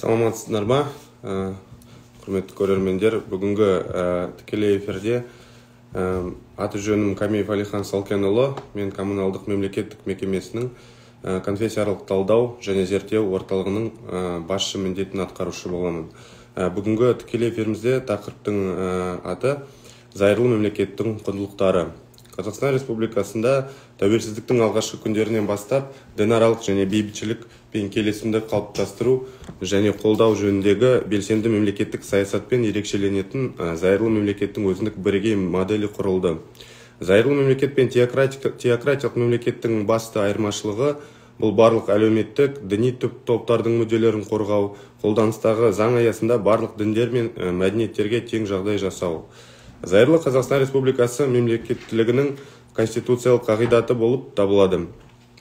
саламатсыздар ма ә, құрметті көрермендер бүгінгі ә, тікелей эфирде ә, аты жөнім камиев әлихан салкенұлы. Мен коммуналдық мемлекеттік мекемесінің ә, конфессияаралық талдау және зерттеу орталығының ә, басшы міндетін атқарушы боламын. Ә, бүгінгі тікелей эфирімізде тақырыптың ә, аты зайырлы мемлекеттің құндылықтары. Қазақстан республикасында тәуелсіздіктің алғашқы күндерінен бастап дінаралық және бейбітшілік пен келісімді қалыптастыру және қолдау жөніндегі белсенді мемлекеттік саясатпен ерекшеленетін зайырлы мемлекеттің өзіндік бірегей моделі құрылды. Зайырлы мемлекет пен теократиялық мемлекеттің басты айырмашылығы бұл барлық әлеуметтік діни топтардың мүдделерін қорғау қолданыстағы заң аясында барлық діндер мен мәдениеттерге тең жағдай жасау. Зайырлы қазақстан республикасы мемлекеттілігінің конституциялық қағидаты болып табылады.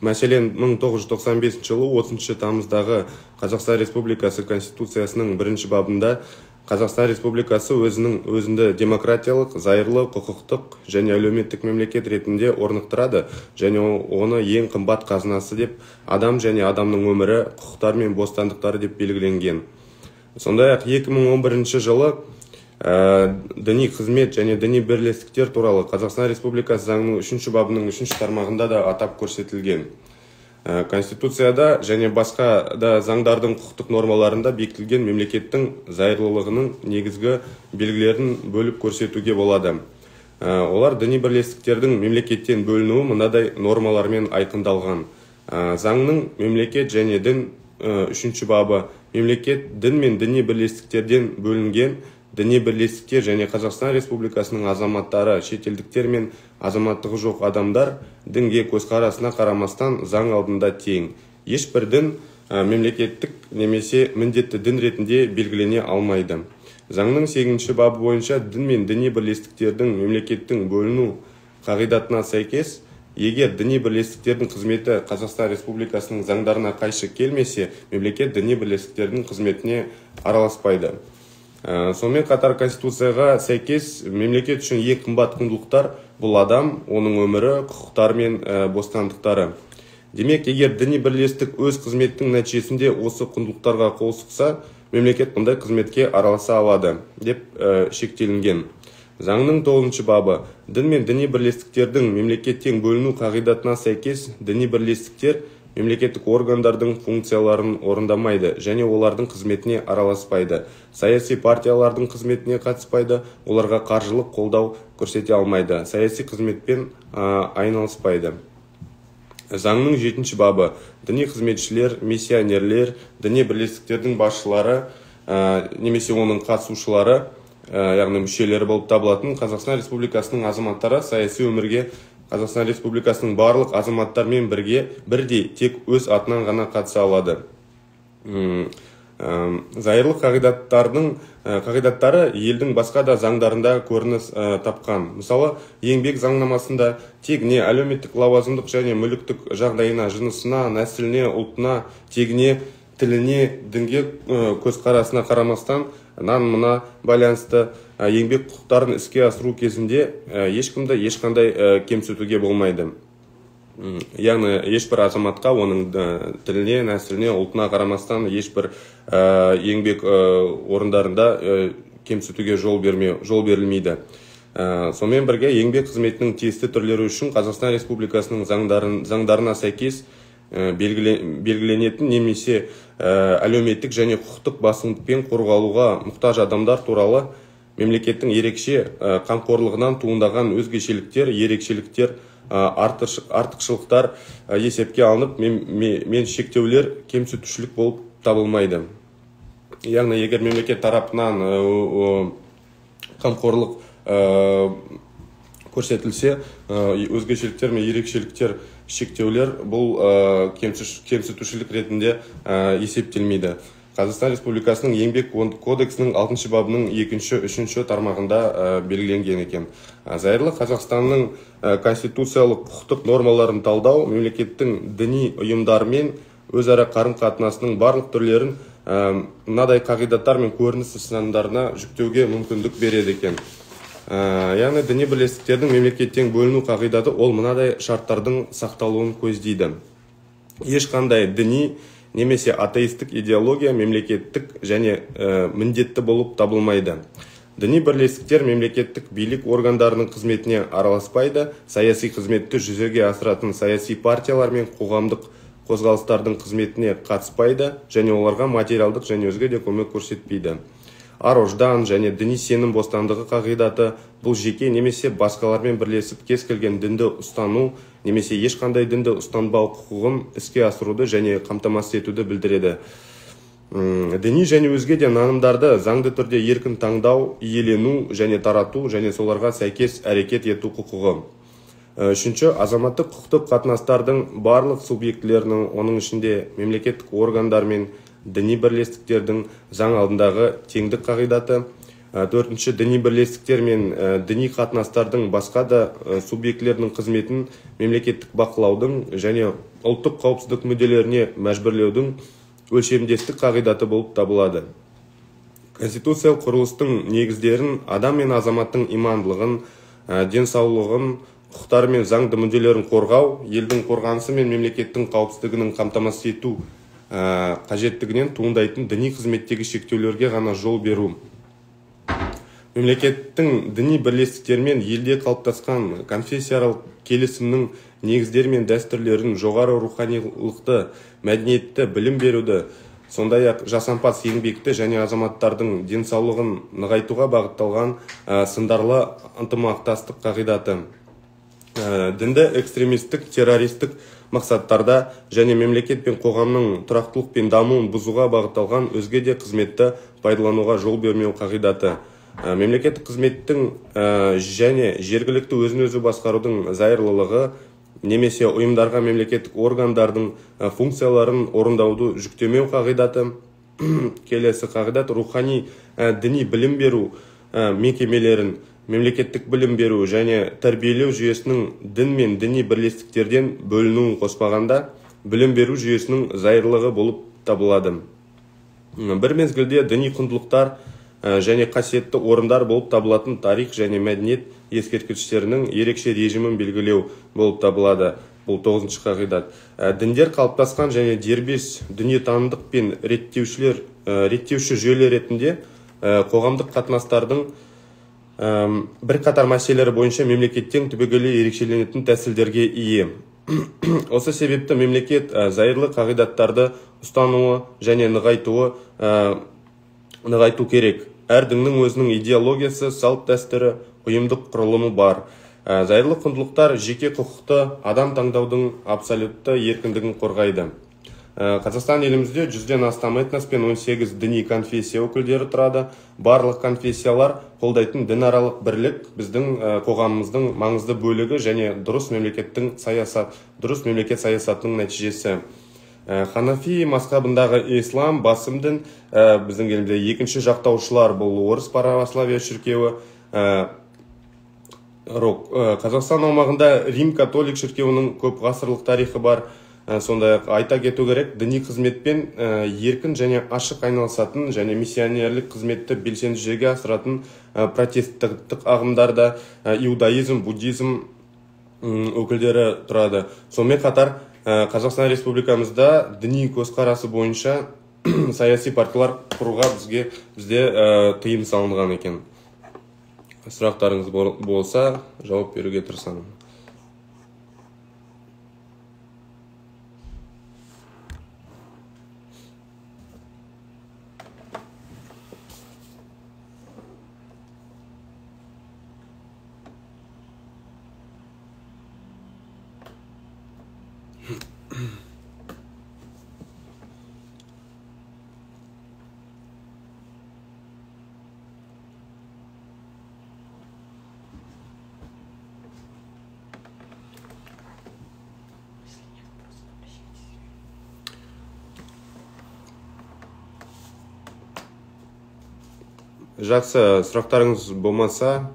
Мәселен 1995 жылы 30 тамыздағы қазақстан республикасы конституциясының бірінші бабында қазақстан республикасы өзінің өзінді демократиялық зайырлы құқықтық және әлеуметтік мемлекет ретінде орнықтырады және оны ең қымбат қазынасы деп адам және адамның өмірі құқықтары мен бостандықтары деп белгіленген. Сондай ақ 2011 жылы діни қызмет және діни бірлестіктер туралы қазақстан республикасы заңының үшінші бабының үшінші тармағында да атап көрсетілген. Ә, конституцияда және басқа да заңдардың құқықтық нормаларында бекітілген мемлекеттің зайырлылығының негізгі белгілерін бөліп көрсетуге болады. Ә, олар діни бірлестіктердің мемлекеттен бөлінуі мынадай нормалармен айқындалған. Ә, заңның мемлекет және дін үшінші бабы. Мемлекет дін мен діни бірлестіктерден бөлінген діни бірлестіктер және қазақстан республикасының азаматтары шетелдіктер мен азаматтығы жоқ адамдар дінге көзқарасына қарамастан заң алдында тең. Ешбір дін мемлекеттік немесе міндетті дін ретінде белгілене алмайды. Заңның сегізінші бабы бойынша дін мен діни бірлестіктердің мемлекеттің бөліну қағидатына сәйкес егер діни бірлестіктердің қызметі қазақстан республикасының заңдарына қайшы келмесе мемлекет діни бірлестіктердің қызметіне араласпайды. ә, сонымен қатар конституцияға сәйкес мемлекет үшін ең қымбат құндылықтар бұл адам оның өмірі құқықтары мен ә, бостандықтары. Демек егер діни бірлестік өз қызметтің нәтижесінде осы құндылықтарға қол сұқса мемлекет бұндай қызметке араласа алады деп ә, шектелінген. Заңның тоғызыншы бабы. Дін мен діни бірлестіктердің мемлекеттен бөліну қағидатына сәйкес діни бірлестіктер мемлекеттік органдардың функцияларын орындамайды және олардың қызметіне араласпайды. Саяси партиялардың қызметіне қатыспайды оларға қаржылық қолдау көрсете алмайды. Саяси қызметпен айналыспайды. Заңның жетінші бабы діни қызметшілер миссионерлер діни бірлестіктердің басшылары немесе оның қатысушылары яғни мүшелері болып табылатын қазақстан республикасының азаматтары саяси өмірге қазақстан республикасының барлық азаматтармен бірге бірдей тек өз атынан ғана қатыса алады. Зайырлы қағидаттардың қағидаттары елдің басқа да заңдарында көрініс тапқан. Мысалы еңбек заңнамасында тегіне әлеуметтік лауазымдық және мүліктік жағдайына жынысына нәсіліне ұлтына тегіне тіліне дінге көзқарасына қарамастан мына байланысты еңбек құқықтарын іске асыру кезінде ешкімді ешқандай кемсітуге болмайды. Яғни ешбір азаматқа оның тіліне нәсіліне ұлтына қарамастан ешбір еңбек орындарында кемсітуге жол бермеу жол берілмейді. Сонымен бірге еңбек қызметінің тиісті түрлері үшін қазақстан республикасының заңдарын, заңдарына сәйкес белгіленетін немесе әлеуметтік және құқықтық басымдықпен қорғалуға мұқтаж адамдар туралы мемлекеттің ерекше қамқорлығынан туындаған өзгешеліктер ерекшеліктер артықшылықтар есепке алынып мен шектеулер кемсітушілік болып табылмайды. Яғни егер мемлекет тарапынан қамқорлық көрсетілсе өзгешеліктер мен ерекшеліктер шектеулер бұл кемсітушілік ретінде есептелмейді. Қазақстан республикасының еңбек кодексінің алтыншы бабының екінші үшінші тармағында белгіленген екен. Зайырлы қазақстанның конституциялық құқықтық нормаларын талдау мемлекеттің діни ұйымдарымен өзара қарым қатынасының барлық түрлерін мынадай қағидаттар мен көрініс нысандарына жүктеуге мүмкіндік береді екен. Яғни діни бірлестіктердің мемлекеттен бөліну қағидаты ол мынадай шарттардың сақталуын көздейді. Ешқандай діни немесе атеистік идеология мемлекеттік және ә, міндетті болып табылмайды. Діни бірлестіктер мемлекеттік билік органдарының қызметіне араласпайды саяси қызметті жүзеге асыратын саяси партиялар мен қоғамдық қозғалыстардың қызметіне қатыспайды және оларға материалдық және өзге де көмек көрсетпейді. Ар ождан және діни сенім бостандығы қағидаты бұл жеке немесе басқалармен бірлесіп кез келген дінді ұстану немесе ешқандай дінді ұстанбау құқығын іске асыруды және қамтамасыз етуді білдіреді. Діни және өзге де нанымдарды заңды түрде еркін таңдау иелену және тарату және соларға сәйкес әрекет ету құқығы. Үшінші азаматтық құқықтық қатынастардың барлық субъектілерінің оның ішінде мемлекеттік органдар мен діни бірлестіктердің заң алдындағы теңдік қағидаты. Төртінші діни бірлестіктер мен діни қатынастардың басқа да субъектілерінің қызметін мемлекеттік бақылаудың және ұлттық қауіпсіздік мүдделеріне мәжбүрлеудің өлшемдестік қағидаты болып табылады. Конституциялық құрылыстың негіздерін адам мен азаматтың имандылығын денсаулығын құқықтары мен заңды мүдделерін қорғау елдің қорғанысы мен мемлекеттің қауіпсіздігінің қамтамасыз ету қажеттігінен туындайтын діни қызметтегі шектеулерге ғана жол беру. Мемлекеттің діни бірлестіктермен елде қалыптасқан конфессияаралық келісімнің негіздері мен дәстүрлерін жоғары руханилықты мәдениетті білім беруді сондай ақ жасампаз еңбекті және азаматтардың денсаулығын нығайтуға бағытталған ә, сындарлы ынтымақтастық қағидаты. Ә, дінді экстремистік террористік мақсаттарда және мемлекет пен қоғамның тұрақтылық пен дамуын бұзуға бағытталған өзге де қызметті пайдалануға жол бермеу қағидаты. Ә, мемлекеттік қызметтің ә, және жергілікті өзін өзі басқарудың зайырлылығы немесе ұйымдарға мемлекеттік органдардың ә, функцияларын орындауды жүктемеу қағидаты келесі қағидат рухани діни білім беру мекемелерін мемлекеттік білім беру және тәрбиелеу жүйесінің дін мен діни бірлестіктерден бөлінуін қоспағанда білім беру жүйесінің зайырлығы болып табылады. Бір мезгілде діни құндылықтар және қасиетті орындар болып табылатын тарих және мәдениет ескерткіштерінің ерекше режимін белгілеу болып табылады. Бұл тоғызыншы қағидат. Діндер қалыптасқан және дербес дүниетанымдық пен реттеушілер реттеуші жүйелер ретінде қоғамдық қатынастардың бірқатар мәселелері бойынша мемлекеттен түбегейлі ерекшеленетін тәсілдерге ие. Осы себепті мемлекет зайырлы қағидаттарды ұстануы және нығайтуы нығайту керек. Әр діннің өзінің идеологиясы салт дәстүрі ұйымдық құрылымы бар. Зайырлы құндылықтар жеке құқықты адам таңдаудың абсолютті еркіндігін қорғайды. Қазақстан елімізде жүзден астам этнос пен 18 діни конфессия өкілдері тұрады барлық конфессиялар қолдайтын дінаралық бірлік біздің қоғамымыздың маңызды бөлігі және дұрыс мемлекеттің саясат дұрыс мемлекет саясатының нәтижесі. Ханафи мазхабындағы ислам басым дін біздің елімізде екінші жақтаушылар бұл орыс православия шіркеуі. Қазақстан аумағында рим католик шіркеуінің көп ғасырлық тарихы бар. Сондай ақ айта кету керек діни қызметпен ә, еркін және ашық айналысатын және миссионерлік қызметті белсенді жүзеге асыратын ә, протесттік ағымдарда иудаизм буддизм өкілдері тұрады. Сонымен қатар қазақстан республикамызда діни көзқарасы бойынша саяси партиялар құруға бізге бізде тыйым салынған екен. Сұрақтарыңыз болса жауап беруге тырысамын. Жақсы сұрақтарыңыз болмаса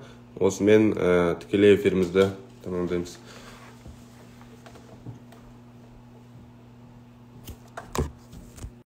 осымен ә, тікелей эфирімізді тамамдаймыз